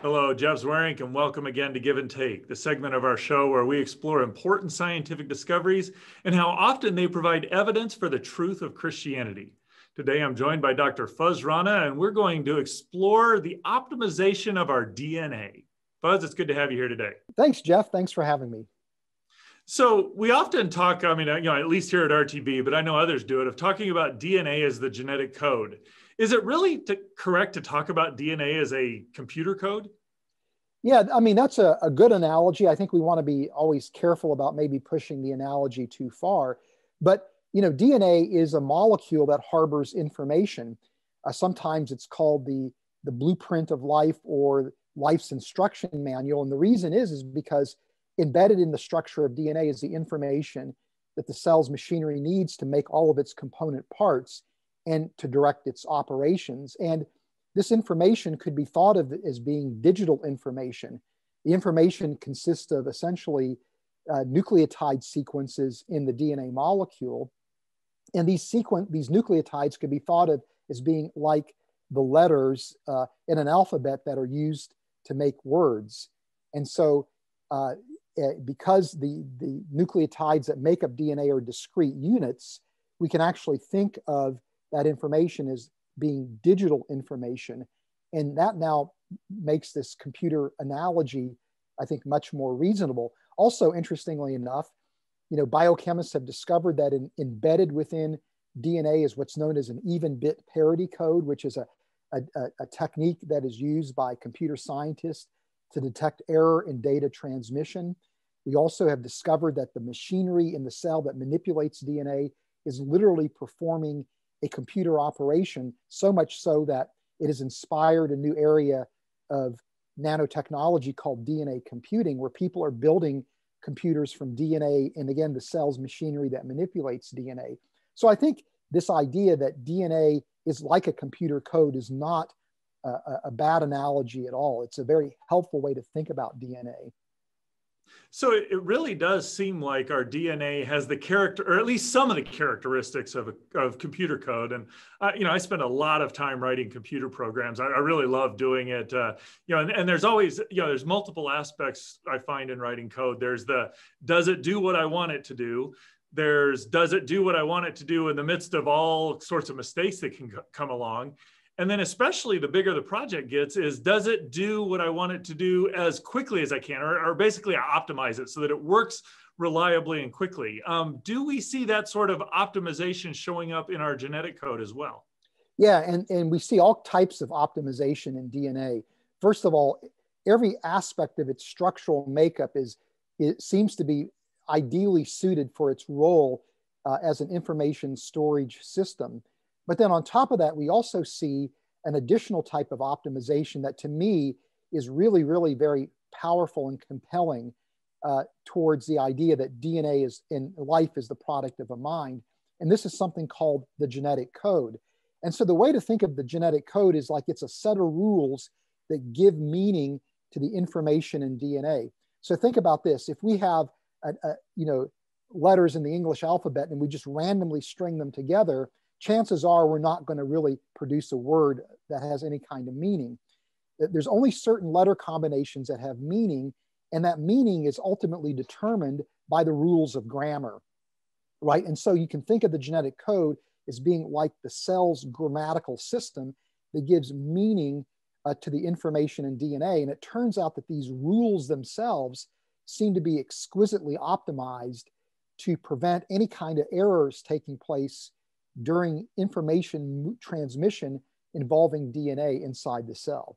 Hello, Jeff Zweerink, and welcome again to Give and Take, the segment of our show where we explore important scientific discoveries and how often they provide evidence for the truth of Christianity. Today, I'm joined by Dr. Fuzz Rana, and we're going to explore the optimization of our DNA. Fuzz, it's good to have you here today. Thanks, Jeff. Thanks for having me. So we often talk, I mean, you know, at least here at RTB, but I know others do it, of talking about DNA as the genetic code. Is it really to, correct to talk about DNA as a computer code? Yeah, I mean, that's a, a good analogy. I think we want to be always careful about maybe pushing the analogy too far. But, you know, DNA is a molecule that harbors information. Uh, sometimes it's called the, the blueprint of life or life's instruction manual. And the reason is, is because embedded in the structure of DNA is the information that the cell's machinery needs to make all of its component parts and to direct its operations. And this information could be thought of as being digital information. The information consists of essentially uh, nucleotide sequences in the DNA molecule. And these sequence, these nucleotides could be thought of as being like the letters uh, in an alphabet that are used to make words. And so uh, uh, because the, the nucleotides that make up DNA are discrete units, we can actually think of that information is being digital information. And that now makes this computer analogy, I think, much more reasonable. Also, interestingly enough, you know, biochemists have discovered that in, embedded within DNA is what's known as an even bit parity code, which is a, a, a technique that is used by computer scientists to detect error in data transmission. We also have discovered that the machinery in the cell that manipulates DNA is literally performing a computer operation, so much so that it has inspired a new area of nanotechnology called DNA computing, where people are building computers from DNA and again, the cell's machinery that manipulates DNA. So I think this idea that DNA is like a computer code is not a, a bad analogy at all. It's a very helpful way to think about DNA. So it really does seem like our DNA has the character, or at least some of the characteristics of, a, of computer code. And uh, you know, I spend a lot of time writing computer programs. I, I really love doing it. Uh, you know, and, and, there's always, you know, there's multiple aspects I find in writing code. There's the does it do what I want it to do? There's does it do what I want it to do in the midst of all sorts of mistakes that can come along? And then especially the bigger the project gets is does it do what i want it to do as quickly as i can or, or basically I optimize it so that it works reliably and quickly. Um, do we see that sort of optimization showing up in our genetic code as well? Yeah and, and we see all types of optimization in dna first of all every aspect of its structural makeup is it seems to be ideally suited for its role uh, as an information storage system but then on top of that, we also see an additional type of optimization that to me is really, really very powerful and compelling uh, towards the idea that DNA is in life is the product of a mind. And this is something called the genetic code. And so the way to think of the genetic code is like it's a set of rules that give meaning to the information in DNA. So think about this: if we have, a, a, you know, letters in the English alphabet and we just randomly string them together, chances are we're not going to really produce a word that has any kind of meaning. There's only certain letter combinations that have meaning, and that meaning is ultimately determined by the rules of grammar, right? And so you can think of the genetic code as being like the cell's grammatical system that gives meaning uh, to the information in DNA. And it turns out that these rules themselves seem to be exquisitely optimized to prevent any kind of errors taking place during information transmission involving DNA inside the cell.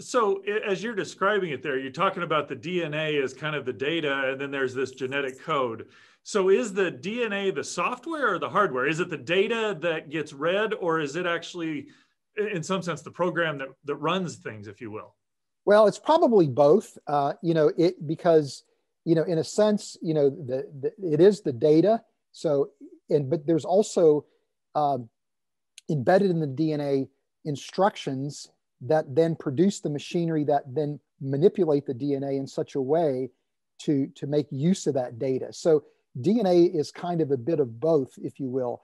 So, as you're describing it there, you're talking about the DNA as kind of the data, and then there's this genetic code. So, is the DNA the software or the hardware? Is it the data that gets read, or is it actually, in some sense, the program that, that runs things, if you will? Well, it's probably both. Uh, you know, it because you know, in a sense, you know, the, the it is the data. So and but there's also um, embedded in the DNA instructions that then produce the machinery that then manipulate the DNA in such a way to, to make use of that data. So DNA is kind of a bit of both, if you will.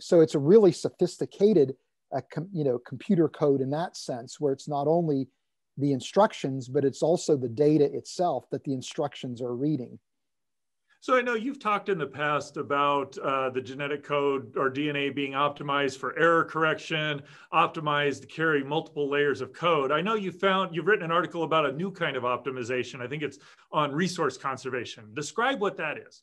So it's a really sophisticated, uh, com, you know, computer code in that sense, where it's not only the instructions, but it's also the data itself that the instructions are reading. So I know you've talked in the past about uh, the genetic code or DNA being optimized for error correction, optimized to carry multiple layers of code. I know you found you've written an article about a new kind of optimization. I think it's on resource conservation. Describe what that is.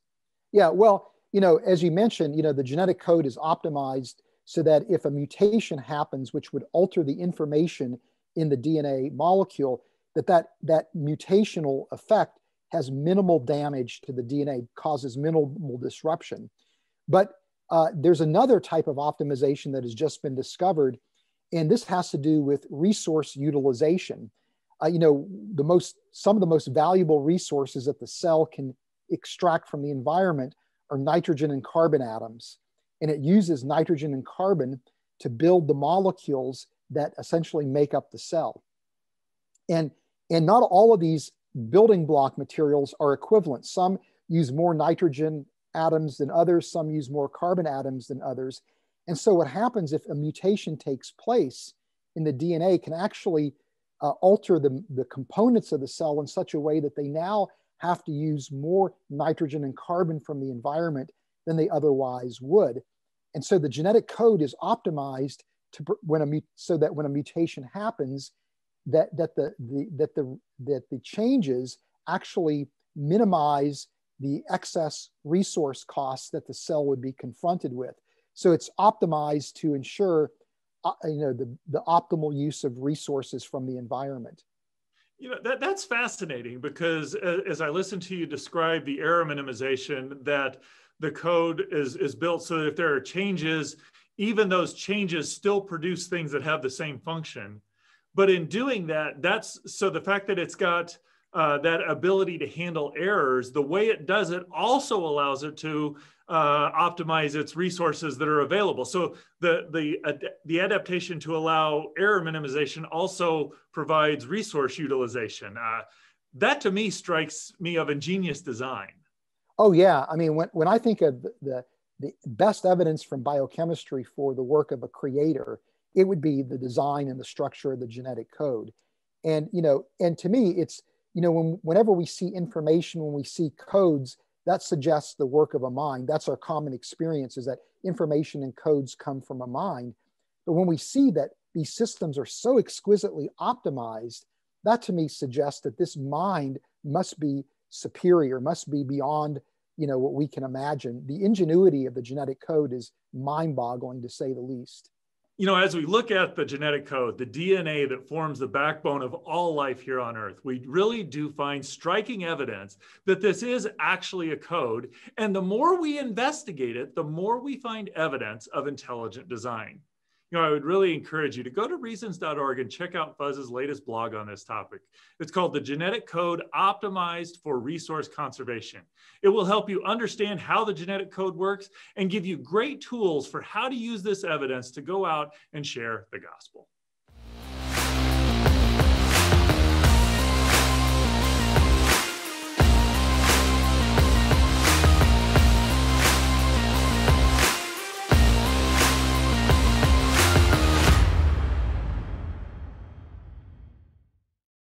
Yeah, well, you know, as you mentioned, you know, the genetic code is optimized so that if a mutation happens, which would alter the information in the DNA molecule, that that, that mutational effect has minimal damage to the DNA, causes minimal disruption. But uh, there's another type of optimization that has just been discovered, and this has to do with resource utilization. Uh, you know, the most some of the most valuable resources that the cell can extract from the environment are nitrogen and carbon atoms, and it uses nitrogen and carbon to build the molecules that essentially make up the cell. And and not all of these building block materials are equivalent. Some use more nitrogen atoms than others, some use more carbon atoms than others. And so, what happens if a mutation takes place in the DNA can actually uh, alter the, the components of the cell in such a way that they now have to use more nitrogen and carbon from the environment than they otherwise would. And so, the genetic code is optimized to when a so that when a mutation happens, that that the, the that the that the changes actually minimize the excess resource costs that the cell would be confronted with. So it's optimized to ensure uh, you know the, the optimal use of resources from the environment. You know that that's fascinating because as I listen to you describe the error minimization that the code is is built so that if there are changes, even those changes still produce things that have the same function. But in doing that, that's so the fact that it's got uh, that ability to handle errors, the way it does it also allows it to uh, optimize its resources that are available. So the the ad- the adaptation to allow error minimization also provides resource utilization. Uh, that to me strikes me of ingenious design. Oh yeah, I mean when when I think of the the best evidence from biochemistry for the work of a creator it would be the design and the structure of the genetic code. And, you know, and to me, it's, you know, when, whenever we see information, when we see codes, that suggests the work of a mind. That's our common experience is that information and codes come from a mind. But when we see that these systems are so exquisitely optimized, that to me suggests that this mind must be superior, must be beyond you know what we can imagine. The ingenuity of the genetic code is mind-boggling to say the least you know, as we look at the genetic code, the DNA that forms the backbone of all life here on Earth, we really do find striking evidence that this is actually a code. And the more we investigate it, the more we find evidence of intelligent design you know, I would really encourage you to go to reasons.org and check out Fuzz's latest blog on this topic. It's called The Genetic Code Optimized for Resource Conservation. It will help you understand how the genetic code works and give you great tools for how to use this evidence to go out and share the gospel.